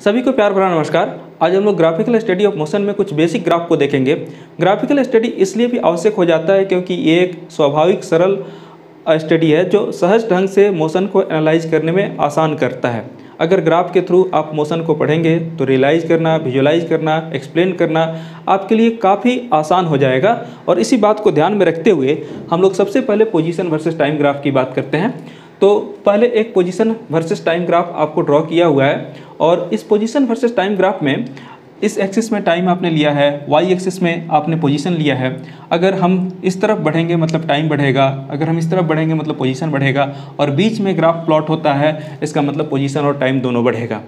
सभी को प्यार भरा नमस्कार। आज हम लोग ग्राफिकल स्टडी ऑफ़ मोशन में कुछ बेसिक ग्राफ को देखेंगे। ग्राफिकल स्टडी इसलिए भी आवश्यक हो जाता है क्योंकि ये एक स्वाभाविक, सरल स्टडी है जो सहज ढंग से मोशन को एनालाइज करने में आसान करता है। अगर ग्राफ के थ्रू आप मोशन को पढ़ेंगे तो रियलाइज़ करना विजुअलाइज करना एक्सप्लेन करना आपके लिए काफ़ी आसान हो जाएगा। और इसी बात को ध्यान में रखते हुए हम लोग सबसे पहले पोजीशन वर्सेस टाइम ग्राफ की बात करते हैं। तो पहले एक पोजीशन वर्सेस टाइम ग्राफ आपको ड्रॉ किया हुआ है और इस पोजीशन वर्सेस टाइम ग्राफ में इस एक्सिस में टाइम आपने लिया है वाई एक्सिस में आपने पोजीशन लिया है। अगर हम इस तरफ़ बढ़ेंगे मतलब टाइम बढ़ेगा। अगर हम इस तरफ़ बढ़ेंगे मतलब पोजीशन बढ़ेगा। और बीच में ग्राफ प्लॉट होता है, इसका मतलब पोजीशन और टाइम दोनों बढ़ेगा।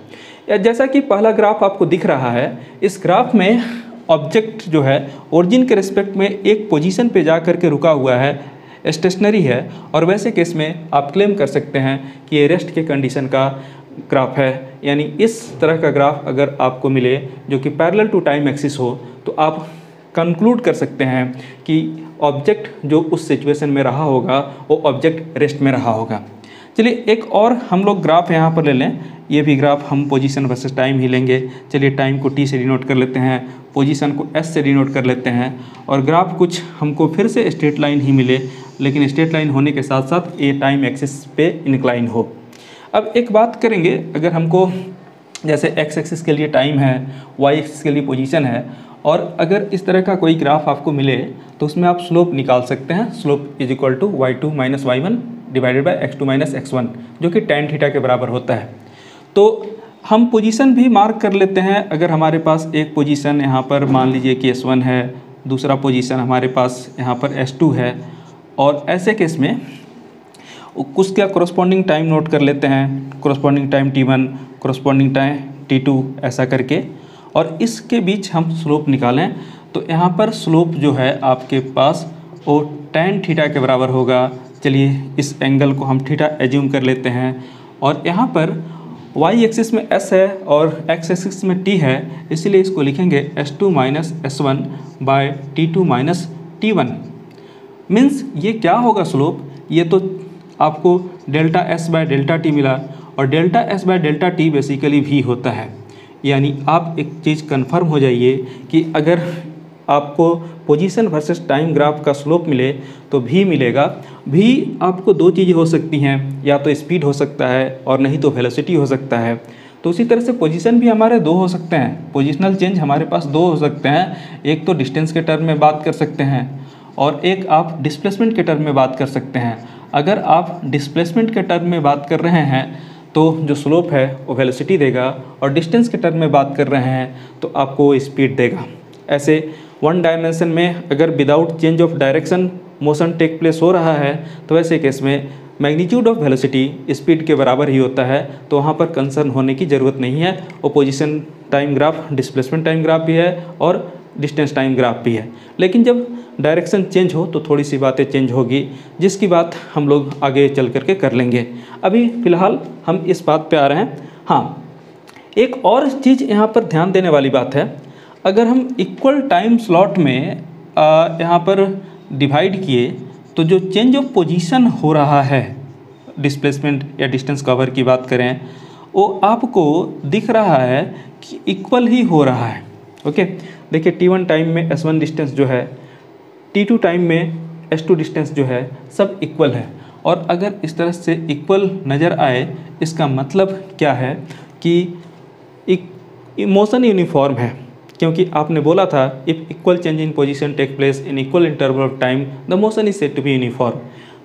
जैसा कि पहला ग्राफ आपको दिख रहा है, इस ग्राफ में ऑब्जेक्ट जो है ओरिजिन के रिस्पेक्ट में एक पोजीशन पे जा कर के रुका हुआ है। स्टेशनरी है और वैसे केस में आप क्लेम कर सकते हैं कि ये रेस्ट के कंडीशन का ग्राफ है। यानी इस तरह का ग्राफ अगर आपको मिले जो कि पैरेलल टू टाइम एक्सिस हो तो आप कंक्लूड कर सकते हैं कि ऑब्जेक्ट जो उस सिचुएशन में रहा होगा, वो ऑब्जेक्ट रेस्ट में रहा होगा। चलिए एक और हम लोग ग्राफ यहाँ पर ले लें। ये भी ग्राफ हम पोजीशन वर्सेस टाइम ही लेंगे। चलिए टाइम को टी से डिनोट कर लेते हैं पोजीशन को एस से डिनोट कर लेते हैं और ग्राफ कुछ हमको फिर से स्ट्रेट लाइन ही मिले, लेकिन स्ट्रेट लाइन होने के साथ साथ ए टाइम एक्सिस पे इंक्लाइन हो। अब एक बात करेंगे, अगर हमको जैसे एक्स एक्सिस के लिए टाइम है वाई एक्सिस के लिए पोजीशन है, और अगर इस तरह का कोई ग्राफ आपको मिले तो उसमें आप स्लोप निकाल सकते हैं। Slope is equal to Y two minus Y one divided by X two minus X one जो कि टेन थीटा के बराबर होता है। तो हम पोजीशन भी मार्क कर लेते हैं। अगर हमारे पास एक पोजीशन यहाँ पर मान लीजिए कि एस वन है, दूसरा पोजीशन हमारे पास यहाँ पर एस टू है, और ऐसे केस में कुछ क्या कोरस्पॉन्डिंग टाइम नोट कर लेते हैं। Corresponding time T one corresponding time T two ऐसा करके। और इसके बीच हम स्लोप निकालें। तो यहाँ पर स्लोप जो है आपके पास वो टेन थीटा के बराबर होगा। चलिए इस एंगल को हम थीटा एज्यूम कर लेते हैं। और यहाँ पर वाई एक्सिस में एस है और एक्स एक्सिस में टी है, इसीलिए इसको लिखेंगे S two minus S one by T two minus T one means ये क्या होगा स्लोप ये तो आपको delta S by delta T मिला और delta S by delta T basically भी होता है। यानी आप एक चीज़ कन्फर्म हो जाइए कि अगर आपको पोजीशन वर्सेस टाइम ग्राफ का स्लोप मिले तो भी मिलेगा। भी आपको दो चीज़ें हो सकती हैं, या तो स्पीड हो सकता है, और नहीं तो वेलोसिटी हो सकता है। तो उसी तरह से पोजीशन भी हमारे दो हो सकते हैं। पोजिशनल चेंज हमारे पास दो हो सकते हैं। एक तो डिस्टेंस के टर्म में बात कर सकते हैं, और एक आप डिस्प्लेसमेंट के टर्म में बात कर सकते हैं। अगर आप डिस्प्लेसमेंट के टर्म में बात कर रहे हैं तो जो स्लोप है, वो वेलोसिटी देगा, और डिस्टेंस के टर्म में बात कर रहे हैं तो आपको स्पीड देगा। ऐसे वन डायमेंशन में अगर without change of direction motion take place हो रहा है तो ऐसे केस में मैग्नीट्यूड ऑफ़ वेलोसिटी स्पीड के बराबर ही होता है तो वहाँ पर कंसर्न होने की ज़रूरत नहीं है। Position time graph displacement time graph भी है और डिस्टेंस टाइम ग्राफ भी है। लेकिन जब डायरेक्शन चेंज हो तो थोड़ी सी बातें चेंज होगी, जिसकी बात हम लोग आगे चल करके कर लेंगे। अभी फ़िलहाल हम इस बात पे आ रहे हैं। हाँ एक और चीज़ यहाँ पर ध्यान देने वाली बात है। अगर हम इक्वल टाइम स्लॉट में यहाँ पर डिवाइड किए तो जो चेंज ऑफ़ पोजीशन हो रहा है डिस्प्लेसमेंट या डिस्टेंस कवर की बात करें, वो आपको दिख रहा है कि इक्वल ही हो रहा है ओके देखिए टी वन टाइम में एस वन डिस्टेंस जो है टी टू टाइम में एस टू डिस्टेंस जो है, सब इक्वल है। और अगर इस तरह से इक्वल नज़र आए, इसका मतलब क्या है कि मोशन यूनिफॉर्म है। क्योंकि आपने बोला था if equal change in position take place in equal interval of time the motion is set to be uniform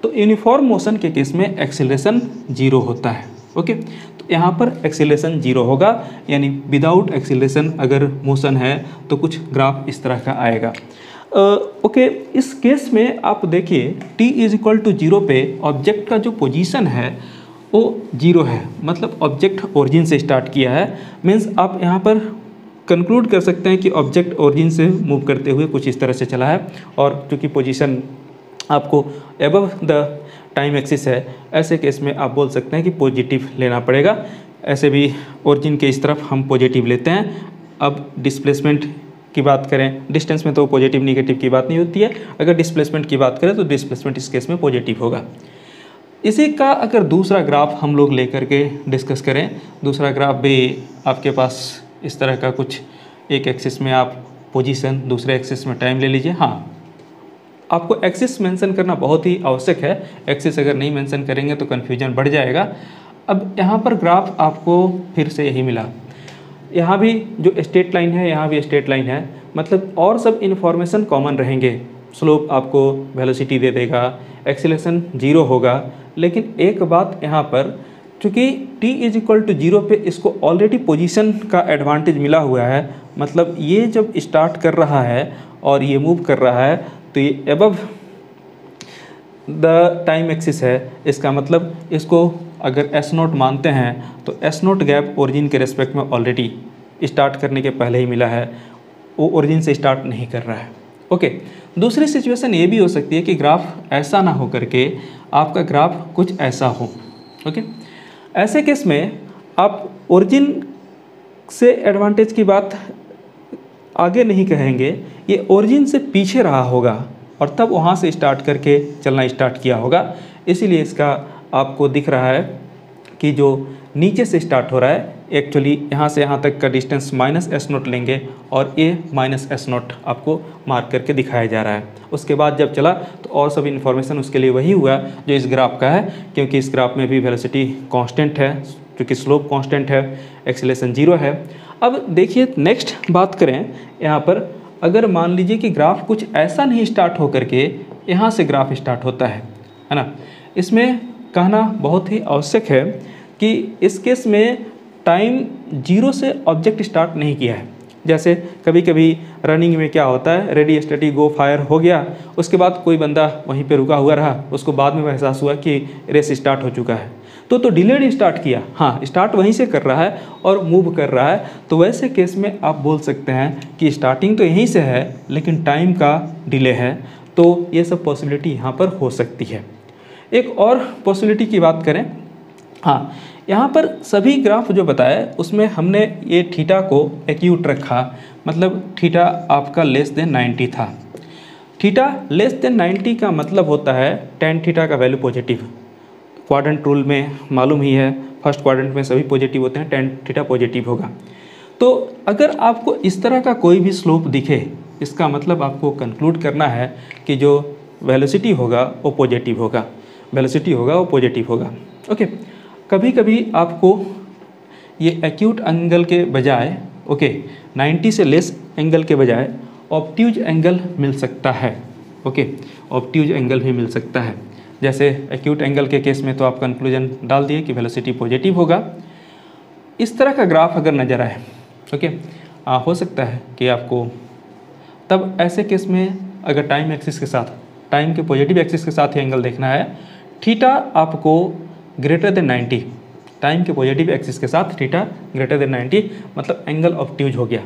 तो यूनिफॉर्म मोशन के केस में एक्सीलरेशन ज़ीरो होता है ओके तो यहाँ पर एक्सीलेशन ज़ीरो होगा यानी विदाउट एक्सीलेशन अगर मोशन है तो कुछ ग्राफ इस तरह का आएगा। ओके uh, okay, इस केस में आप देखिए t is equal to zero पे ऑब्जेक्ट का जो पोजीशन है वो ज़ीरो है। मतलब ऑब्जेक्ट ओरिजिन से स्टार्ट किया है। मीन्स आप यहाँ पर कंक्लूड कर सकते हैं कि ऑब्जेक्ट ओरिजिन से मूव करते हुए कुछ इस तरह से चला है। और चूँकि पोजीशन आपको एबव द टाइम एक्सिस है, ऐसे केस में आप बोल सकते हैं कि पॉजिटिव लेना पड़ेगा। ऐसे भी ओरिजिन के इस तरफ़ हम पॉजिटिव लेते हैं। अब डिस्प्लेसमेंट की बात करें डिस्टेंस में तो पॉजिटिव निगेटिव की बात नहीं होती है। अगर डिस्प्लेसमेंट की बात करें तो डिस्प्लेसमेंट इस केस में पॉजिटिव होगा। इसी का अगर दूसरा ग्राफ हम लोग लेकर के डिस्कस करें, दूसरा ग्राफ भी आपके पास इस तरह का कुछ एक एक्सिस में आप पोजीशन दूसरे एक्सिस में टाइम ले लीजिए। हाँ आपको एक्सिस मेंशन करना बहुत ही आवश्यक है। एक्सिस अगर नहीं मेंशन करेंगे तो कन्फ्यूज़न बढ़ जाएगा। अब यहाँ पर ग्राफ आपको फिर से यही मिला। यहाँ भी जो स्टेट लाइन है, यहाँ भी स्टेट लाइन है। मतलब और सब इन्फॉर्मेशन कॉमन रहेंगे। स्लोप आपको वेलोसिटी दे देगा। एक्सीलेशन ज़ीरो होगा। लेकिन एक बात यहाँ पर चूँकि t is equal to zero पे इसको ऑलरेडी पोजीशन का एडवांटेज मिला हुआ है मतलब ये जब स्टार्ट कर रहा है और ये मूव कर रहा है तो ये एबव द टाइम एक्सिस है। इसका मतलब इसको अगर एस नोट मानते हैं तो एस नोट गैप ओरिजिन के रेस्पेक्ट में ऑलरेडी स्टार्ट करने के पहले ही मिला है। वो ओरिजिन से स्टार्ट नहीं कर रहा है। ओके दूसरी सिचुएशन ये भी हो सकती है कि ग्राफ ऐसा ना हो करके आपका ग्राफ कुछ ऐसा हो। ओके ऐसे केस में आप ओरिजिन से एडवांटेज की बात आगे नहीं कहेंगे, ये ओरिजिन से पीछे रहा होगा और तब वहाँ से स्टार्ट करके चलना स्टार्ट किया होगा। इसीलिए इसका आपको दिख रहा है कि जो नीचे से स्टार्ट हो रहा है एक्चुअली यहाँ से यहाँ तक का डिस्टेंस माइनस एस नोट लेंगे और ए माइनस एस नोट आपको मार्क करके दिखाया जा रहा है। उसके बाद जब चला तो और सब इन्फॉर्मेशन उसके लिए वही हुआ जो इस ग्राफ का है, क्योंकि इस ग्राफ में भी वेलोसिटी कांस्टेंट है, क्योंकि स्लोप कांस्टेंट है एक्सीलेशन ज़ीरो है। अब देखिए नेक्स्ट बात करें, यहाँ पर अगर मान लीजिए कि ग्राफ कुछ ऐसा नहीं स्टार्ट हो करके यहाँ से ग्राफ स्टार्ट होता है है ना? इसमें कहना बहुत ही आवश्यक है कि इस केस में टाइम ज़ीरो से ऑब्जेक्ट स्टार्ट नहीं किया है। जैसे कभी कभी रनिंग में क्या होता है रेडी स्टडी गो फायर हो गया, उसके बाद कोई बंदा वहीं पे रुका हुआ रहा, उसको बाद में एहसास हुआ कि रेस स्टार्ट हो चुका है। तो तो डिलेड स्टार्ट किया। हाँ स्टार्ट वहीं से कर रहा है और मूव कर रहा है। तो वैसे केस में आप बोल सकते हैं कि स्टार्टिंग तो यहीं से है, लेकिन टाइम का डिले है। तो ये सब पॉसिबिलिटी यहाँ पर हो सकती है। एक और पॉसिबिलिटी की बात करें। हाँ यहाँ पर सभी ग्राफ जो बताए, उसमें हमने ये थीटा को एक्यूट रखा। मतलब थीटा आपका लेस देन 90 था। थीटा लेस देन 90 का मतलब होता है टेन थीटा का वैल्यू पॉजिटिव क्वाड्रेंट रूल में मालूम ही है फ़र्स्ट क्वाड्रेंट में सभी पॉजिटिव होते हैं टेन थीटा पॉजिटिव होगा। तो अगर आपको इस तरह का कोई भी स्लोप दिखे, इसका मतलब आपको कंक्लूड करना है कि जो वेलोसिटी होगा, वो पॉजिटिव होगा। वेलोसिटी होगा, वो पॉजिटिव होगा। ओके कभी कभी आपको ये एक्यूट एंगल के बजाय ओके 90 से लेस एंगल के बजाय ऑप्ट्यूज एंगल मिल सकता है ओके ऑप्ट्यूज एंगल भी मिल सकता है। जैसे एक्यूट एंगल के केस में तो आप कंक्लूजन डाल दिए कि वेलोसिटी पॉजिटिव होगा। इस तरह का ग्राफ अगर नज़र आए ओके आ, हो सकता है कि आपको तब ऐसे केस में अगर टाइम एक्सिस के साथ टाइम के पॉजिटिव एक्सिस के साथ ही एंगल देखना है थीटा आपको ग्रेटर देन 90 टाइम के पॉजिटिव एक्सिस के साथ थीटा ग्रेटर देन 90 मतलब एंगल ऑप्ट्यूज हो गया।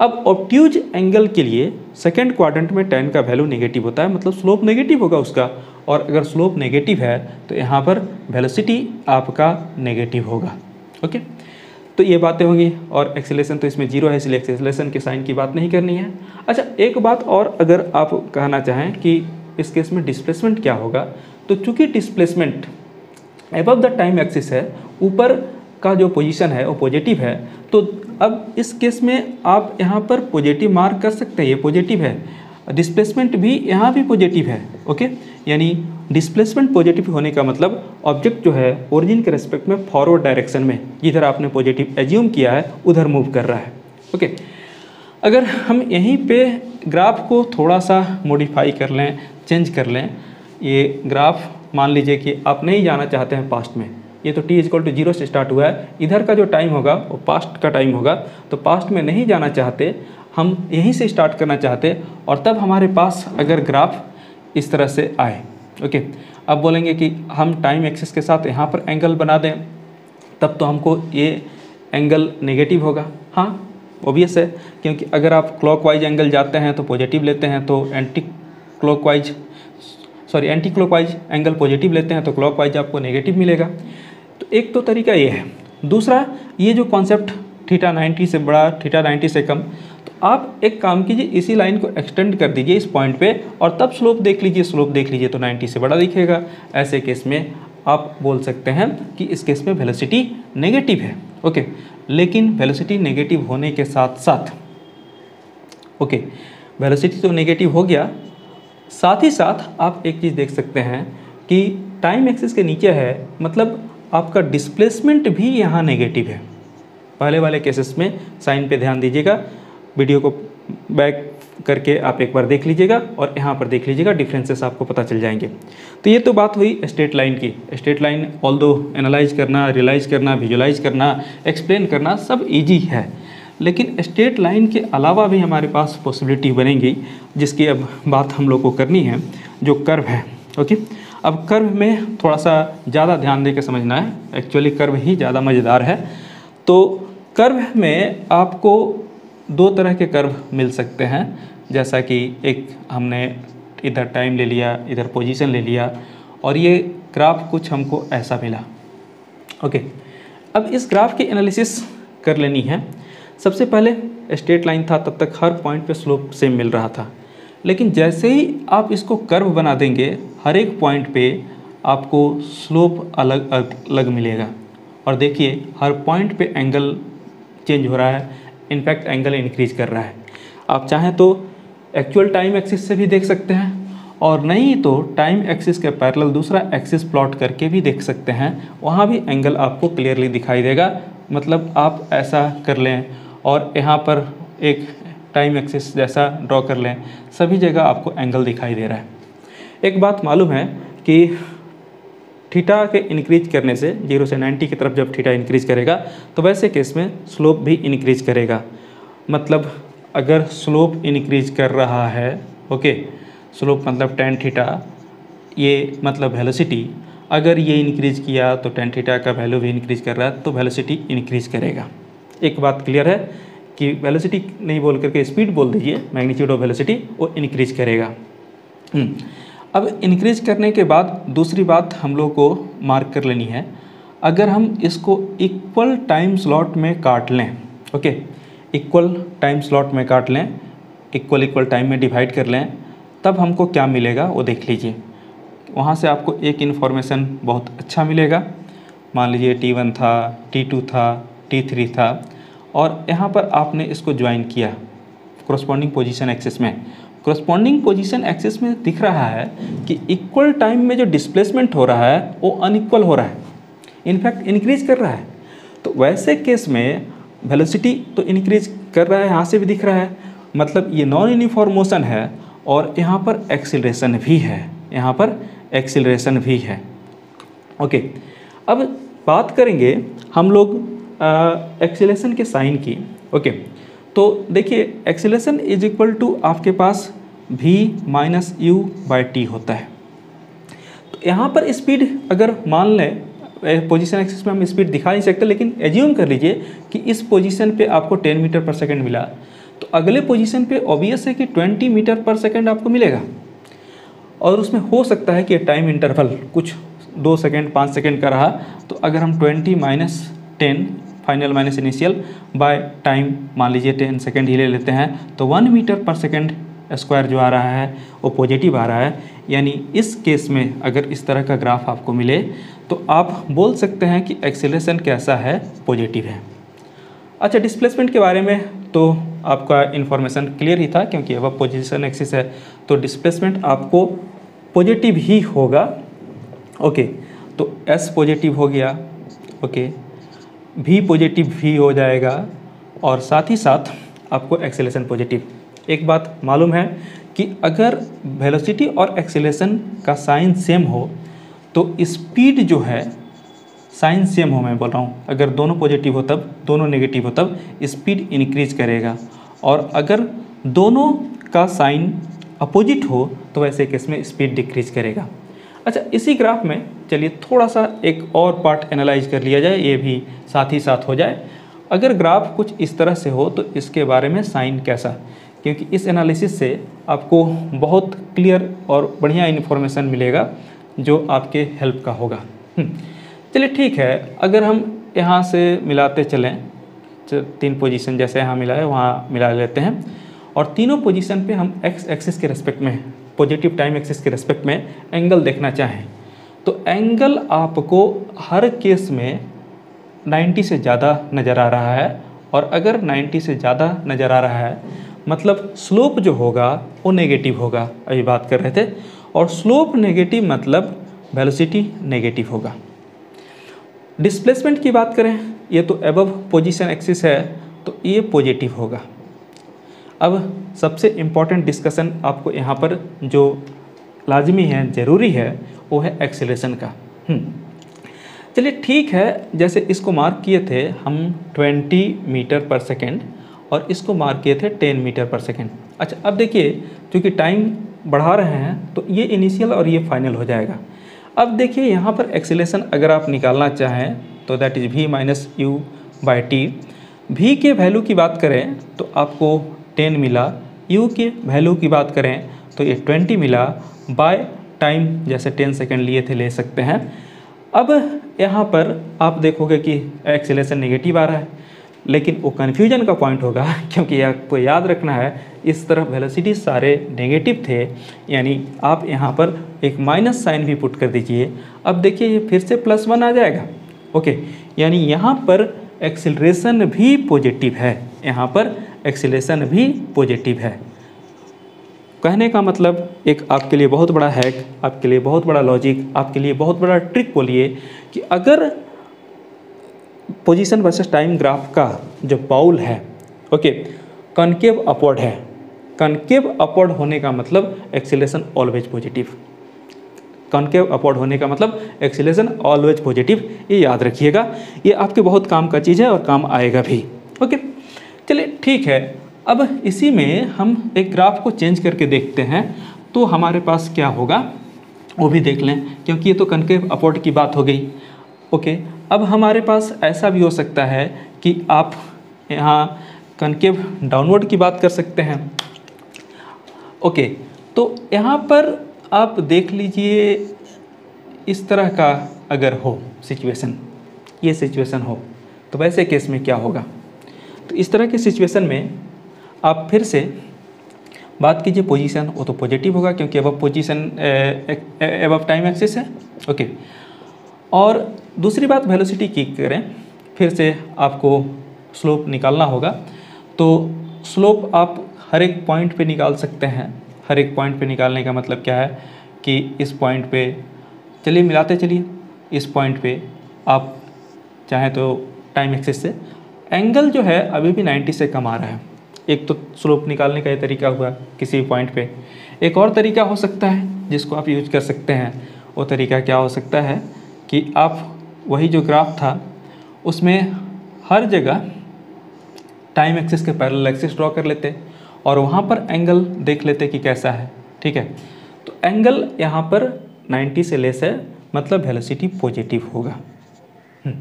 अब ऑप्ट्यूज एंगल के लिए सेकेंड क्वाड्रेंट में टेन का वैल्यू नेगेटिव होता है मतलब स्लोप नेगेटिव होगा उसका। और अगर स्लोप नेगेटिव है तो यहाँ पर वेलोसिटी आपका नेगेटिव होगा। ओके तो ये बातें होंगी। और एक्सेलेशन तो इसमें ज़ीरो है, इसलिए एक्सेलेशन के साइन की बात नहीं करनी है। अच्छा एक बात और अगर आप कहना चाहें कि इस केस में डिस्प्लेसमेंट क्या होगा तो चूँकि displacement above the time axis है, ऊपर का जो पोजीशन है, वो पॉजिटिव है। तो अब इस केस में आप यहाँ पर पॉजिटिव मार्क कर सकते हैं, ये पॉजिटिव है। डिस्प्लेसमेंट भी यहाँ भी पॉजिटिव है ओके यानी डिस्प्लेसमेंट पॉजिटिव होने का मतलब ऑब्जेक्ट जो है ओरिजिन के रेस्पेक्ट में फॉरवर्ड डायरेक्शन में, जिधर आपने पॉजिटिव एज्यूम किया है, उधर मूव कर रहा है ओके अगर हम यहीं पे ग्राफ को थोड़ा सा मॉडिफाई कर लें चेंज कर लें, ये ग्राफ मान लीजिए कि आप नहीं जाना चाहते हैं पास्ट में, ये तो T is equal to zero से स्टार्ट हुआ है। इधर का जो टाइम होगा, वो पास्ट का टाइम होगा। तो पास्ट में नहीं जाना चाहते, हम यहीं से स्टार्ट करना चाहते और तब हमारे पास अगर ग्राफ इस तरह से आए ओके अब बोलेंगे कि हम टाइम एक्सेस के साथ यहाँ पर एंगल बना दें, तब तो हमको ये एंगल नेगेटिव होगा। हाँ ओबियस है, क्योंकि अगर आप क्लॉकवाइज एंगल जाते हैं तो पॉजिटिव लेते हैं तो anticlockwise sorry anticlockwise angle positive लेते हैं तो क्लॉकवाइज आपको नेगेटिव मिलेगा। तो एक तो तरीका ये है। दूसरा, ये जो कॉन्सेप्ट थीटा 90 से बड़ा थीटा 90 से कम तो आप एक काम कीजिए, इसी लाइन को एक्सटेंड कर दीजिए इस पॉइंट पे और तब स्लोप देख लीजिए स्लोप देख लीजिए तो 90 से बड़ा दिखेगा। ऐसे केस में आप बोल सकते हैं कि इस केस में वेलोसिटी नेगेटिव है। ओके लेकिन वेलोसिटी नेगेटिव होने के साथ साथ ओके वेलोसिटी तो नेगेटिव हो गया साथ ही साथ आप एक चीज़ देख सकते हैं कि टाइम एक्सिस के नीचे है मतलब आपका डिस्प्लेसमेंट भी यहाँ नेगेटिव है। पहले वाले केसेस में साइन पे ध्यान दीजिएगा वीडियो को बैक करके आप एक बार देख लीजिएगा और यहाँ पर देख लीजिएगा डिफरेंसेस आपको पता चल जाएँगे। तो ये तो बात हुई स्ट्रेट लाइन की। स्ट्रेट लाइन ऑल दो एनालाइज करना रियलाइज़ करना विजुलाइज करना एक्सप्लेन करना सब ईजी है। लेकिन स्टेट लाइन के अलावा भी हमारे पास पॉसिबिलिटी बनेंगी, जिसकी अब बात हम लोग को करनी है, जो कर्व है ओके अब कर्व में थोड़ा सा ज़्यादा ध्यान दे के समझना है एक्चुअली कर्व ही ज़्यादा मज़ेदार है। तो कर्व में आपको दो तरह के कर्व मिल सकते हैं, जैसा कि एक हमने इधर टाइम ले लिया, इधर पोजीशन ले लिया, और ये ग्राफ कुछ हमको ऐसा मिला ओके अब इस ग्राफ की एनालिसिस कर लेनी है। सबसे पहले स्ट्रेट लाइन था, तब तक हर पॉइंट पे स्लोप सेम मिल रहा था। लेकिन जैसे ही आप इसको कर्व बना देंगे, हर एक पॉइंट पे आपको स्लोप अलग अलग मिलेगा। और देखिए, हर पॉइंट पे एंगल चेंज हो रहा है इनफैक्ट एंगल इंक्रीज कर रहा है। आप चाहें तो एक्चुअल टाइम एक्सिस से भी देख सकते हैं, और नहीं तो टाइम एक्सिस के पैरेलल दूसरा एक्सिस प्लॉट करके भी देख सकते हैं। वहाँ भी एंगल आपको क्लियरली दिखाई देगा। मतलब आप ऐसा कर लें और यहाँ पर एक टाइम एक्सिस जैसा ड्रॉ कर लें, सभी जगह आपको एंगल दिखाई दे रहा है। एक बात मालूम है कि थीटा के इंक्रीज करने से ज़ीरो से 90 की तरफ़ जब थीटा इंक्रीज करेगा तो वैसे केस में स्लोप भी इंक्रीज करेगा। मतलब अगर स्लोप इंक्रीज कर रहा है ओके स्लोप मतलब टेन थीटा, ये मतलब वेलोसिटी अगर ये इंक्रीज किया तो टेन थीटा का वैल्यू भी इंक्रीज कर रहा है तो वेलोसिटी इंक्रीज करेगा। एक बात क्लियर है कि वेलोसिटी नहीं बोल करके स्पीड बोल दीजिए मैग्नीट्यूड ऑफ़ वेलोसिटी वो इंक्रीज करेगा। हम्म, अब इंक्रीज करने के बाद दूसरी बात हम लोग को मार्क कर लेनी है। अगर हम इसको इक्वल टाइम स्लॉट में काट लें ओके इक्वल टाइम स्लॉट में काट लें इक्वल इक्वल टाइम में डिवाइड कर लें तब हमको क्या मिलेगा वो देख लीजिए। वहाँ से आपको एक इन्फॉर्मेशन बहुत अच्छा मिलेगा। मान लीजिए टी वन था टी टू था टी थ्री था और यहाँ पर आपने इसको ज्वाइन किया क्रोस्पॉन्डिंग पोजीशन एक्सेस में। क्रोस्पॉन्डिंग पोजीशन एक्सेस में दिख रहा है कि इक्वल टाइम में जो डिस्प्लेसमेंट हो रहा है, वो अनइक्वल हो रहा है। इनफैक्ट इंक्रीज कर रहा है। तो वैसे केस में वेलोसिटी तो इंक्रीज कर रहा है, यहाँ से भी दिख रहा है। मतलब ये नॉन यूनिफॉर्म मोशन है और यहाँ पर एक्सिलरेशन भी है। यहाँ पर एक्सिलरेशन भी है। ओके अब बात करेंगे हम लोग एक्सिलेशन के साइन की। ओके तो देखिए एक्सिलेशन इज़ इक्वल टू आपके पास भी माइनस यू बाई टी होता है। तो यहाँ पर स्पीड अगर मान लें पोजीशन एक्सिस में हम स्पीड दिखा नहीं सकते, लेकिन एज्यूम कर लीजिए कि इस पोजीशन पे आपको 10 मीटर पर सेकंड मिला। तो अगले पोजीशन पे ऑब्वियस है कि 20 मीटर पर सेकंड आपको मिलेगा। और उसमें हो सकता है कि टाइम इंटरवल कुछ दो सेकंड पाँच सेकंड का रहा। तो अगर हम 20 minus ten final minus initial by time मान लीजिए टेन सेकेंड ही ले लेते हैं तो one metre per second square जो आ रहा है, वो पॉजिटिव आ रहा है। यानी इस केस में अगर इस तरह का ग्राफ आपको मिले तो आप बोल सकते हैं कि एक्सेलेशन कैसा है? पॉजिटिव है। अच्छा डिस्प्लेसमेंट के बारे में तो आपका इन्फॉर्मेशन क्लियर ही था, क्योंकि अब पोजिशन एक्सिस है तो डिस्प्लेसमेंट आपको पॉजिटिव ही होगा। ओके तो एस पॉजिटिव हो गया। ओके भी पॉजिटिव भी हो जाएगा और साथ ही साथ आपको एक्सेलेशन पॉजिटिव एक बात मालूम है कि अगर वेलोसिटी और एक्सेलेशन का साइन सेम हो तो स्पीड जो है साइन सेम हो मैं बोल रहा हूँ। अगर दोनों पॉजिटिव हो तब, दोनों नेगेटिव हो तब स्पीड इंक्रीज करेगा। और अगर दोनों का साइन अपोजिट हो तो वैसे केस में स्पीड डिक्रीज करेगा। अच्छा इसी ग्राफ में चलिए थोड़ा सा एक और पार्ट एनालाइज कर लिया जाए ये भी साथ ही साथ हो जाए। अगर ग्राफ कुछ इस तरह से हो तो इसके बारे में साइन कैसा? क्योंकि इस एनालिसिस से आपको बहुत क्लियर और बढ़िया इन्फॉर्मेशन मिलेगा जो आपके हेल्प का होगा। हम्म, चलिए ठीक है अगर हम यहाँ से मिलाते चलें तीन पोजीशन जैसे यहाँ मिला है वहाँ मिला लेते हैं। और तीनों पोजीशन पे हम एक्स एक्सिस के रेस्पेक्ट में पॉजिटिव टाइम एक्सिस के रेस्पेक्ट में एंगल देखना चाहें। तो एंगल आपको हर केस में 90 से ज़्यादा नज़र आ रहा है और अगर 90 से ज़्यादा नज़र आ रहा है मतलब स्लोप जो होगा, वो नेगेटिव होगा। अभी बात कर रहे थे। और स्लोप नेगेटिव मतलब वेलोसिटी नेगेटिव होगा। डिस्प्लेसमेंट की बात करें, ये तो एबव पोजीशन एक्सिस है तो ये पॉजिटिव होगा। अब सबसे इंपॉर्टेंट डिस्कशन आपको यहाँ पर जो लाजमी है, ज़रूरी है, वो है एक्सेलेशन का। हम्म। चलिए ठीक है, जैसे इसको मार्क किए थे हम 20 मीटर पर सेकेंड और इसको मार्क किए थे 10 मीटर पर सेकेंड अच्छा अब देखिए क्योंकि टाइम बढ़ा रहे हैं तो ये इनिशियल और ये फाइनल हो जाएगा। अब देखिए, यहाँ पर एक्सेलेशन अगर आप निकालना चाहें तो that is v minus u by t v के वैल्यू की बात करें तो आपको टेन मिला। यू के वैल्यू की बात करें तो ये ट्वेंटी मिला। बाय टाइम जैसे टेन सेकेंड लिए थे, ले सकते हैं। अब यहाँ पर आप देखोगे कि एक्सेलेशन नेगेटिव आ रहा है, लेकिन वो कन्फ्यूज़न का पॉइंट होगा, क्योंकि आपको याद रखना है, इस तरफ़ वेलोसिटी सारे नेगेटिव थे, यानी आप यहाँ पर एक माइनस साइन भी पुट कर दीजिए। अब देखिए, ये फिर से प्लस वन आ जाएगा। ओके यानी यहाँ पर एक्सिलरेशन भी पॉजिटिव है। यहाँ पर एक्सिलेशन भी पॉजिटिव है। कहने का मतलब एक आपके लिए बहुत बड़ा हैक आपके लिए बहुत बड़ा लॉजिक आपके लिए बहुत बड़ा ट्रिक बोलिए कि अगर पोजीशन वर्सेस टाइम ग्राफ का जो पाउल है ओके कनकेव अपवर्ड है। कनकेव अपवर्ड होने का मतलब acceleration always positive concave upward होने का मतलब एक्सीलेशन ऑलवेज पॉजिटिव ये याद रखिएगा। ये आपके बहुत काम का चीज़ है और काम आएगा भी। ओके चलिए, ठीक है। अब इसी में हम एक ग्राफ को चेंज करके देखते हैं। तो हमारे पास क्या होगा? वो भी देख लें, क्योंकि ये तो कनकेव अपवर्ड की बात हो गई। ओके अब हमारे पास ऐसा भी हो सकता है कि आप यहाँ कनकेव डाउनवर्ड की बात कर सकते हैं। ओके तो यहाँ पर आप देख लीजिए इस तरह का अगर हो सिचुएशन ये सिचुएशन हो तो वैसे केस में क्या होगा? तो इस तरह के सिचुएशन में आप फिर से बात कीजिए पोजीशन वो तो पॉजिटिव होगा क्योंकि अब पोजीशन अब टाइम एक्सिस है। ओके और दूसरी बात वेलोसिटी की करें, फिर से आपको स्लोप निकालना होगा। तो स्लोप आप हर एक पॉइंट पे निकाल सकते हैं। हर एक पॉइंट पे निकालने का मतलब क्या है कि इस पॉइंट पे चलिए, मिलाते चलिए। इस पॉइंट पे आप चाहें तो टाइम एक्सिस से। एंगल जो है, अभी भी 90 से कम आ रहा है। एक तो स्लोप निकालने का ये तरीका हुआ किसी भी पॉइंट पे। एक और तरीका हो सकता है, जिसको आप यूज़ कर सकते हैं। वो तरीका क्या हो सकता है कि आप, वही जो ग्राफ था, उसमें हर जगह टाइम एक्सिस के पैरल एक्सिस ड्रॉ कर लेते। और वहाँ पर एंगल देख लेते कि कैसा है, ठीक है? तो एंगल यहाँ पर 90 से लेस है मतलब वेलोसिटी पॉजिटिव होगा। हम्म।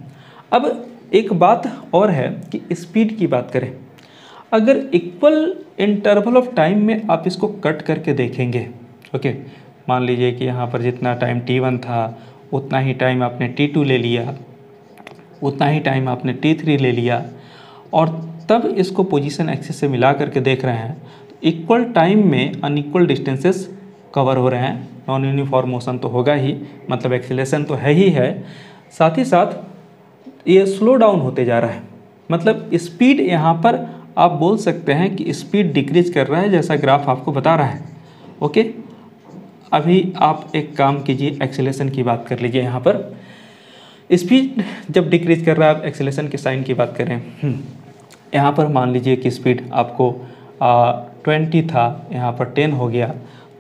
अब एक बात और है कि स्पीड की बात करें। अगर इक्वल इंटरवल ऑफ़ टाइम में आप इसको कट करके देखेंगे ओके मान लीजिए कि यहाँ पर जितना टाइम टी वन था, उतना ही टाइम आपने टी टू ले लिया, उतना ही टाइम आपने टी थ्री ले लिया, और तब इसको पोजीशन एक्सिस से मिला करके देख रहे हैं। इक्वल टाइम में अनइक्वल डिस्टेंसेस कवर हो रहे हैं। नॉन यूनिफॉर्म मोशन तो होगा ही मतलब एक्सीलेशन तो है ही है। साथ ही साथ ये स्लो डाउन होते जा रहा है। मतलब स्पीड यहाँ पर आप बोल सकते हैं कि स्पीड डिक्रीज कर रहा है जैसा ग्राफ आपको बता रहा है। ओके अभी आप एक काम कीजिए एक्सेलेशन की बात कर लीजिए यहाँ पर। स्पीड जब डिक्रीज कर रहा है आप एक्सेलेशन के साइन की बात करें। हम्म, यहाँ पर मान लीजिए कि स्पीड आपको ट्वेंटी था, यहाँ पर टेन हो गया।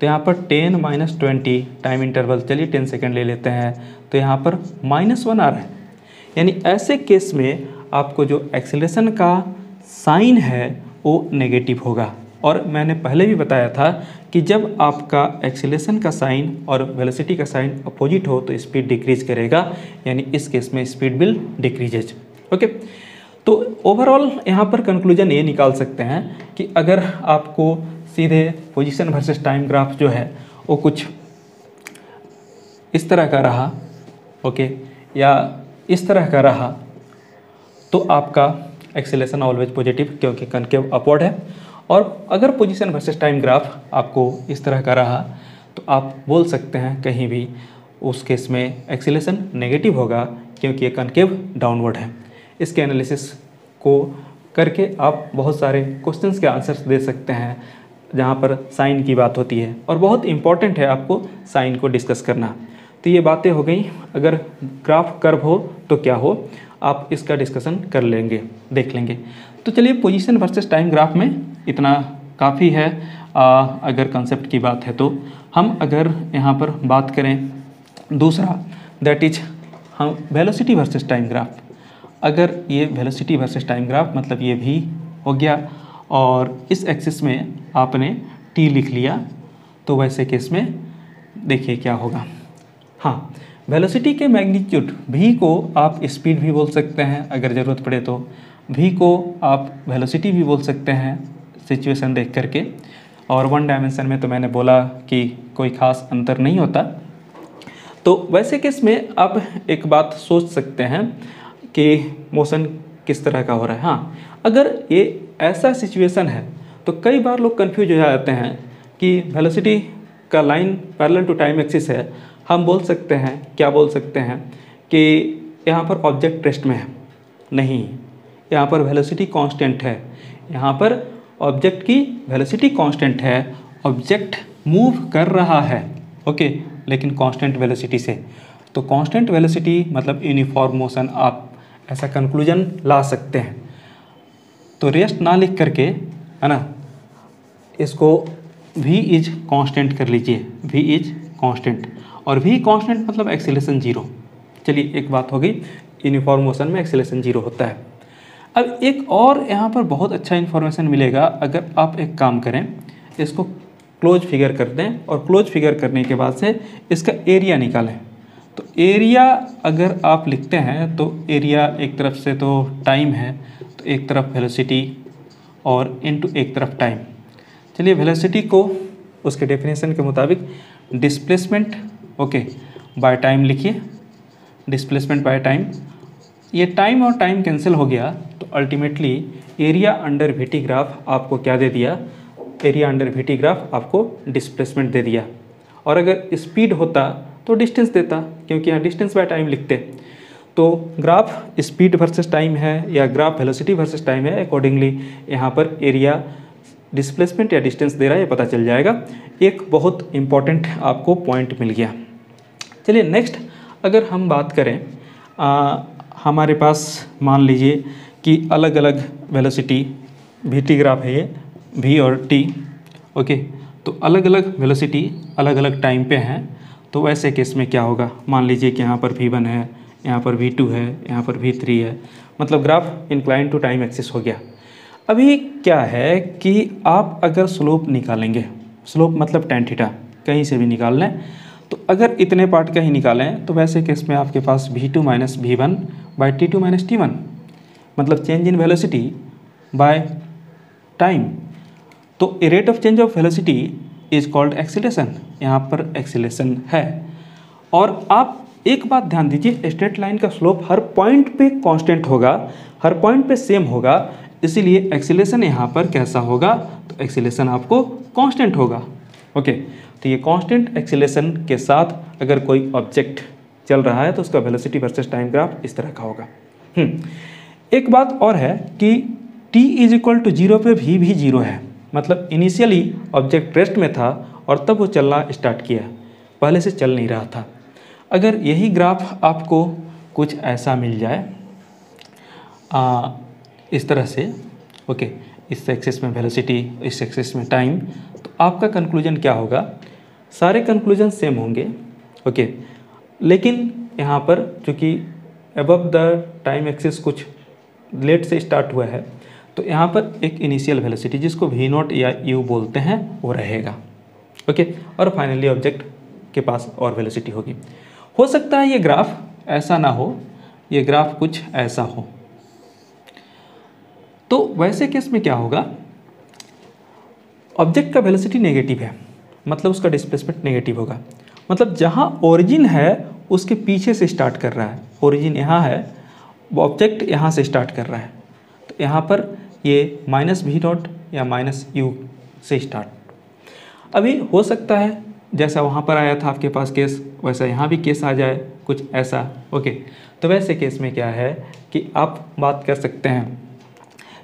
तो यहाँ पर ten minus twenty time interval चलिए टेन सेकेंड ले लेते हैं। तो यहाँ पर माइनस वन आ रहा है। यानी ऐसे केस में आपको जो एक्सेलेशन का साइन है, वो नेगेटिव होगा। और मैंने पहले भी बताया था कि जब आपका एक्सीलेशन का साइन और वेलोसिटी का साइन अपोजिट हो तो स्पीड डिक्रीज करेगा। यानी इस केस में स्पीड बिल डिक्रीजेज ओके तो ओवरऑल यहाँ पर कंक्लूजन ये निकाल सकते हैं कि अगर आपको सीधे पोजीशन वर्सेस टाइम ग्राफ जो है, वो कुछ इस तरह का रहा ओके या इस तरह का रहा तो आपका एक्सेलेशन ऑलवेज पॉजिटिव क्योंकि कनकेव अपवर्ड है। और अगर पोजीशन वर्सेस टाइम ग्राफ आपको इस तरह का रहा तो आप बोल सकते हैं कहीं भी उस केस में एक्सीलेशन नेगेटिव होगा क्योंकि ये कनकेव डाउनवर्ड है। इसके एनालिसिस को करके आप बहुत सारे क्वेश्चंस के आंसर्स दे सकते हैं जहाँ पर साइन की बात होती है। और बहुत इंपॉर्टेंट है आपको साइन को डिस्कस करना। तो ये बातें हो गई। अगर ग्राफ कर्व हो तो क्या हो? आप इसका डिस्कशन कर लेंगे देख लेंगे। तो चलिए पोजीशन वर्सेस टाइम ग्राफ में इतना काफ़ी है। आ, अगर कंसेप्ट की बात है तो। हम अगर यहाँ पर बात करें दूसरा दैट इज़ हम वेलोसिटी वर्सेस टाइम ग्राफ अगर ये वेलोसिटी वर्सेस टाइम ग्राफ मतलब ये भी हो गया और इस एक्सिस में आपने टी लिख लिया तो वैसे केस में देखिए क्या होगा। हाँ वेलोसिटी के मैग्नीट्यूड भी को आप स्पीड भी बोल सकते हैं, अगर ज़रूरत पड़े तो। भी को आप वेलोसिटी भी बोल सकते हैं सिचुएशन देख करके। और वन डायमेंशन में तो मैंने बोला कि कोई ख़ास अंतर नहीं होता। तो वैसे केस में आप एक बात सोच सकते हैं कि मोशन किस तरह का हो रहा है? हाँ अगर ये ऐसा सिचुएशन है तो कई बार लोग कन्फ्यूज़ हो जाते हैं कि वेलोसिटी का line parallel to time axis है। हम बोल सकते हैं, क्या बोल सकते हैं कि यहाँ पर ऑब्जेक्ट रेस्ट में है। नहीं, यहाँ पर वेलोसिटी कांस्टेंट है। यहाँ पर ऑब्जेक्ट की वेलोसिटी कांस्टेंट है। ऑब्जेक्ट मूव कर रहा है। ओके लेकिन कांस्टेंट वेलोसिटी से। तो कांस्टेंट वेलोसिटी मतलब यूनिफॉर्म मोशन आप ऐसा कंक्लूजन ला सकते हैं। तो रेस्ट ना लिख करके, है ना, इसको v इज़ कांस्टेंट कर लीजिए। V इज़ कांस्टेंट और v कांस्टेंट मतलब एक्सीलेशन ज़ीरो चलिए, एक बात हो गई। यूनिफॉर्म मोशन में एक्सीलेशन ज़ीरो होता है। अब एक और यहाँ पर बहुत अच्छा इन्फॉर्मेशन मिलेगा। अगर आप एक काम करें, इसको क्लोज फिगर कर दें और क्लोज फिगर करने के बाद से इसका एरिया निकालें। तो एरिया अगर आप लिखते हैं तो एरिया एक तरफ़ से तो टाइम है तो एक तरफ़ वेलोसिटी और इनटू एक तरफ़ टाइम चलिए वेलोसिटी को उसके डेफिनेशन के मुताबिक डिस्प्लेसमेंट ओके बाय टाइम लिखिए. डिस्प्लेसमेंट बाय टाइम ये टाइम और टाइम कैंसिल हो गया तो ultimately area under VT graph आपको क्या दे दिया? एरिया अंडर वीटी ग्राफ आपको डिस्प्लेसमेंट दे दिया. और अगर स्पीड होता तो डिस्टेंस देता क्योंकि यहाँ डिस्टेंस बाय टाइम लिखते। तो ग्राफ स्पीड वर्सेस टाइम है या ग्राफ वेलोसिटी वर्सेस टाइम है अकॉर्डिंगली यहाँ पर एरिया डिस्प्लेसमेंट या डिस्टेंस दे रहा है ये पता चल जाएगा। एक बहुत इंपॉर्टेंट आपको पॉइंट मिल गया। चलिए नेक्स्ट अगर हम बात करें आ, हमारे पास मान लीजिए कि अलग अलग वेलोसिटी वी टी ग्राफ है ये वी और टी ओके तो अलग अलग वेलोसिटी अलग अलग टाइम पे हैं। तो वैसे केस में क्या होगा? मान लीजिए कि यहाँ पर वी वन है, यहाँ पर वी टू है, यहाँ पर वी थ्री है। मतलब graph incline to time axis हो गया। अभी क्या है कि आप अगर स्लोप निकालेंगे स्लोप मतलब टेन थीटा कहीं से भी निकाल लें तो अगर इतने पार्ट का ही निकालें तो वैसे केस में आपके पास v two minus v one by t two minus t one मतलब change in velocity by time तो rate of change of velocity is called acceleration यहाँ पर एक्सीलेशन है। और आप एक बात ध्यान दीजिए स्ट्रेट लाइन का स्लोप हर पॉइंट पे कांस्टेंट होगा हर पॉइंट पे सेम होगा इसीलिए एक्सीलेशन यहाँ पर कैसा होगा? तो एक्सीलेशन आपको कांस्टेंट होगा। ओके तो ये कांस्टेंट एक्सीलेशन के साथ अगर कोई ऑब्जेक्ट चल रहा है तो उसका वेलोसिटी वर्सेस टाइम ग्राफ इस तरह का होगा। हम्म, एक बात और है कि t is equal to zero पे भी भी ज़ीरो है। मतलब इनिशियली ऑब्जेक्ट रेस्ट में था और तब वो चलना स्टार्ट किया। पहले से चल नहीं रहा था। अगर यही ग्राफ आपको कुछ ऐसा मिल जाए आ, इस तरह से ओके इस एक्सेस में वेलोसिटी इस एक्सेस में टाइम तो आपका कंक्लूजन क्या होगा? सारे कंक्लूजन सेम होंगे ओके लेकिन यहाँ पर चूँकि अबव द टाइम एक्सेस कुछ लेट से स्टार्ट हुआ है तो यहाँ पर एक इनिशियल वेलोसिटी जिसको वी नॉट या यू बोलते हैं, वो रहेगा। ओके? और फाइनली ऑब्जेक्ट के पास और वेलोसिटी होगी। हो सकता है ये ग्राफ ऐसा ना हो, ये ग्राफ कुछ ऐसा हो। तो वैसे केस में क्या होगा? ऑब्जेक्ट का वेलोसिटी नेगेटिव है मतलब उसका डिस्प्लेसमेंट नेगेटिव होगा। मतलब जहाँ ओरिजिन है, उसके पीछे से स्टार्ट कर रहा है। ओरिजिन यहाँ है ऑब्जेक्ट यहाँ से स्टार्ट कर रहा है। तो यहाँ पर ये माइनस भी डॉट या माइनस यू से स्टार्ट अभी हो सकता है, जैसा वहाँ पर आया था आपके पास केस वैसा यहाँ भी केस आ जाए, कुछ ऐसा ओके तो वैसे केस में क्या है कि आप बात कर सकते हैं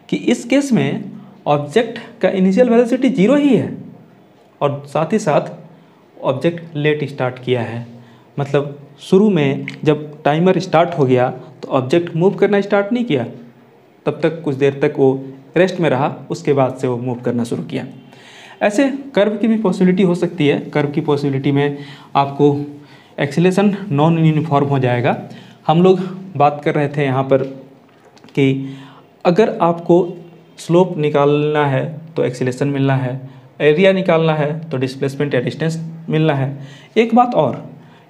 कि इस केस में ऑब्जेक्ट का इनिशियल वेलोसिटी ज़ीरो ही है और साथ ही साथ ऑब्जेक्ट लेट स्टार्ट किया है. मतलब शुरू में जब टाइमर स्टार्ट हो गया तो ऑब्जेक्ट मूव करना स्टार्ट नहीं किया. तब तक कुछ देर तक वो रेस्ट में रहा, उसके बाद से वो मूव करना शुरू किया। ऐसे कर्व की भी पॉसिबिलिटी हो सकती है। कर्व की पॉसिबिलिटी में आपको एक्सीलेशन नॉन यूनिफॉर्म हो जाएगा। हम लोग बात कर रहे थे यहाँ पर कि अगर आपको स्लोप निकालना है तो एक्सीलेशन मिलना है। एरिया निकालना है तो डिस्प्लेसमेंट या डिस्टेंस मिलना है। एक बात और,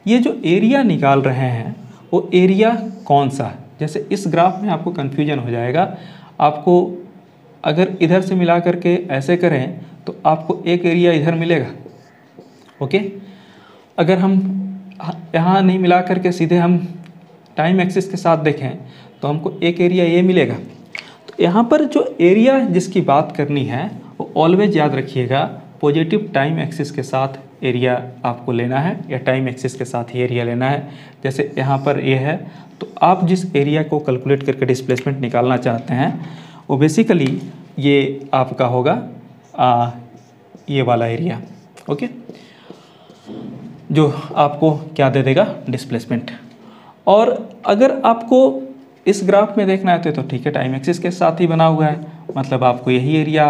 ये जो एरिया निकाल रहे हैं, वो एरिया कौन सा है? जैसे इस ग्राफ में आपको कन्फ्यूज़न हो जाएगा। आपको अगर इधर से मिला करके ऐसे करें तो आपको एक एरिया इधर मिलेगा। ओके अगर हम यहाँ नहीं मिला करके सीधे हम टाइम एक्सिस के साथ देखें तो हमको एक एरिया ये मिलेगा। तो यहाँ पर जो एरिया जिसकी बात करनी है, वो ऑलवेज याद रखिएगा पॉजिटिव टाइम एक्सिस के साथ एरिया आपको लेना है, या टाइम एक्सिस के साथ ही एरिया लेना है। जैसे यहाँ पर ये यह है तो आप जिस एरिया को कैलकुलेट करके डिस्प्लेसमेंट निकालना चाहते हैं वो बेसिकली ये आपका होगा आ, ये वाला एरिया ओके जो आपको क्या दे देगा? डिस्प्लेसमेंट और अगर आपको इस ग्राफ में देखना है तो ठीक है टाइम एक्सिस के साथ ही बना हुआ है मतलब आपको यही एरिया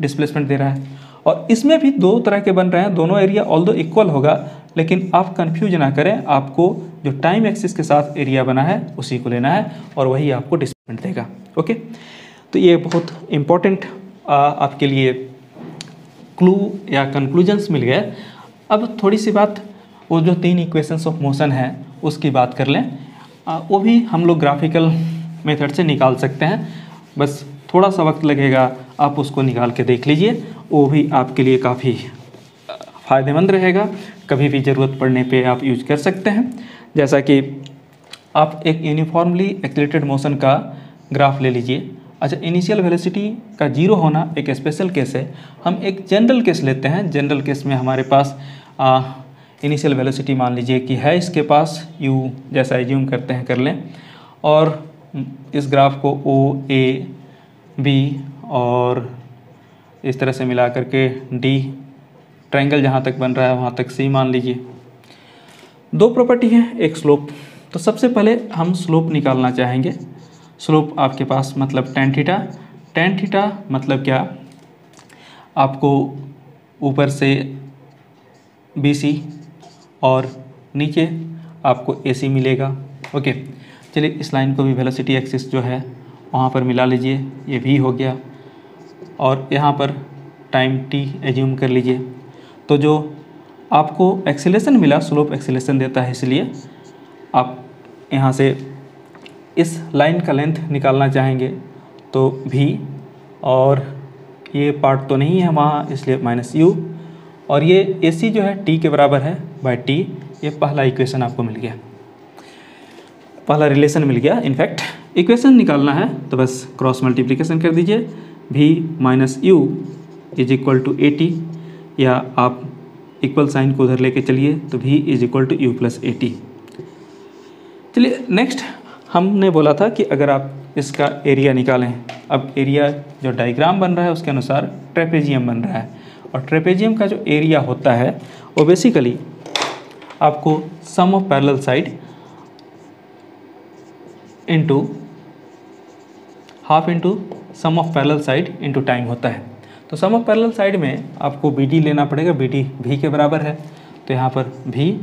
डिस्प्लेसमेंट दे रहा है। और इसमें भी दो तरह के बन रहे हैं दोनों एरिया ऑल दो इक्वल होगा लेकिन आप कंफ्यूज ना करें आपको जो टाइम एक्सिस के साथ एरिया बना है उसी को लेना है और वही आपको डिस्प्लेसमेंट देगा ओके तो ये बहुत इम्पोर्टेंट आपके लिए क्लू या कंक्लूजन्स मिल गए। अब थोड़ी सी बात वो जो तीन इक्वेशंस ऑफ़ मोशन है उसकी बात कर लें। आ, वो भी हम लोग ग्राफिकल मेथड से निकाल सकते हैं। बस थोड़ा सा वक्त लगेगा आप उसको निकाल के देख लीजिए। वो भी आपके लिए काफ़ी फ़ायदेमंद रहेगा। कभी भी ज़रूरत पड़ने पे आप यूज़ कर सकते हैं। जैसा कि आप एक यूनिफॉर्मली एक्सलेटेड मोशन का ग्राफ ले लीजिए। अच्छा इनिशियल वेलोसिटी का ज़ीरो होना एक स्पेशल केस है। हम एक जनरल केस लेते हैं। जनरल केस में हमारे पास इनिशियल वेलोसिटी मान लीजिए कि है। इसके पास यू जैसा एज्यूम करते हैं, कर लें। और इस ग्राफ को ओ ए बी और इस तरह से मिला करके डी ट्रायंगल जहाँ तक बन रहा है, वहाँ तक सी मान लीजिए। दो प्रॉपर्टी है, एक स्लोप तो सबसे पहले हम स्लोप निकालना चाहेंगे। स्लोप आपके पास मतलब टेन थीटा टेन थीटा मतलब क्या? आपको ऊपर से बी सी और नीचे आपको ए सी मिलेगा। ओके चलिए इस लाइन को भी वेलोसिटी एक्सिस जो है, वहाँ पर मिला लीजिए। ये भी हो गया। और यहाँ पर टाइम टी एज्यूम कर लीजिए। तो जो आपको एक्सीलेशन मिला स्लोप एक्सीलेशन देता है, इसलिए आप यहाँ से इस लाइन का लेंथ निकालना चाहेंगे तो भी और ये पार्ट तो नहीं है वहाँ, इसलिए माइनस यू और ये ए सी जो है टी के बराबर है बाय टी ये पहला इक्वेशन आपको मिल गया। पहला रिलेशन मिल गया। इनफैक्ट इक्वेशन निकालना है तो बस क्रॉस मल्टीप्लिकेशन कर दीजिए। V minus u is equal to a t या आप इक्वल साइन को उधर लेके चलिए तो v is equal to u plus a t चलिए नेक्स्ट हमने बोला था कि अगर आप इसका एरिया निकालें, अब एरिया जो डायग्राम बन रहा है, उसके अनुसार ट्रेपेजियम बन रहा है। और ट्रेपेजियम का जो एरिया होता है, वो बेसिकली आपको sum of parallel side into half into sum of parallel side into time होता है। तो सम ऑफ़ पैरेलल साइड में आपको बी डी लेना पड़ेगा। बी डी भी के बराबर है। तो यहाँ पर भी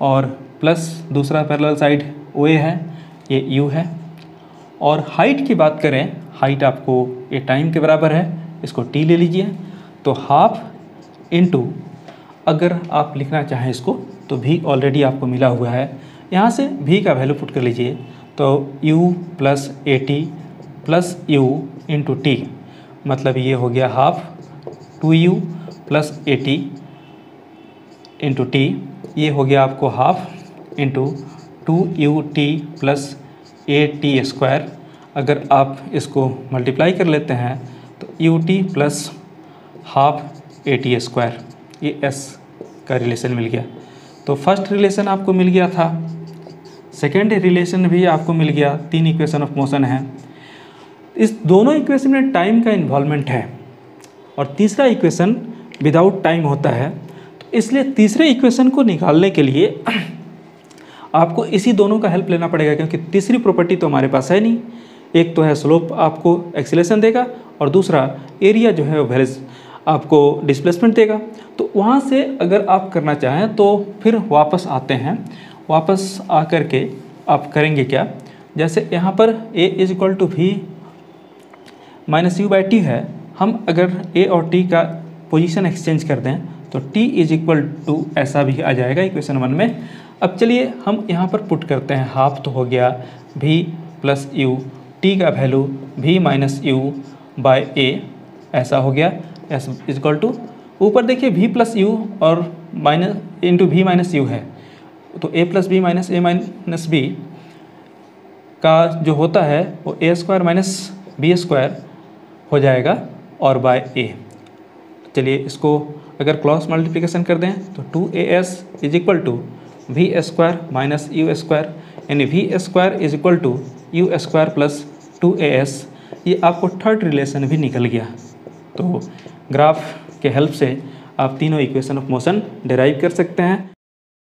और प्लस दूसरा पैरेलल साइड ओ ए है। ये यू है। और हाइट की बात करें हाइट आपको ये टाइम के बराबर है। इसको टी ले लीजिए। तो हाफ़ इंटू अगर आप लिखना चाहें इसको तो भी ऑलरेडी आपको मिला हुआ है। यहाँ से भी का वैल्यू पुट कर लीजिए। तो u plus a t plus u into t मतलब ये हो गया half two u plus a t into t ये हो गया आपको half into two u t plus a t square अगर आप इसको मल्टीप्लाई कर लेते हैं तो u t plus half a t square ये एस का रिलेशन मिल गया। तो फ़र्स्ट रिलेशन आपको मिल गया था। सेकेंड रिलेशन भी आपको मिल गया। तीन इक्वेशन ऑफ़ मोशन है। इस दोनों इक्वेशन में टाइम का इन्वॉल्वमेंट है। और तीसरा इक्वेशन विदाउट टाइम होता है। तो इसलिए तीसरे इक्वेशन को निकालने के लिए आपको इसी दोनों का हेल्प लेना पड़ेगा, क्योंकि तीसरी प्रॉपर्टी तो हमारे पास है नहीं। एक तो है स्लोप आपको एक्सीलेशन देगा, और दूसरा एरिया जो है वो वेरिज आपको डिस्प्लेसमेंट देगा। तो वहाँ से अगर आप करना चाहें तो फिर वापस आते हैं। वापस आकर के आप करेंगे क्या? जैसे यहाँ पर a is equal to v minus u by t है, हम अगर ए और टी का पोजीशन एक्सचेंज कर दें तो टी इज़ इक्वल टू ऐसा भी आ जाएगा इक्वेशन वन में। अब चलिए हम यहाँ पर पुट करते हैं। हाफ़ तो हो गया भी प्लस यू टी का value v minus u by a ऐसा हो गया एस इजक्वल टू ऊपर देखिए भी प्लस यू और minus into v minus u है। तो a plus b minus a minus b का जो होता है, वो a square minus b square हो जाएगा और बाय ए चलिए इसको अगर क्रॉस मल्टीप्लिकेशन कर दें तो two a s is equal to v square minus u square यानी v square is equal to u square plus two a s ये आपको थर्ड रिलेशन भी निकल गया। तो ग्राफ के हेल्प से आप तीनों इक्वेशन ऑफ़ मोशन डिराइव कर सकते हैं।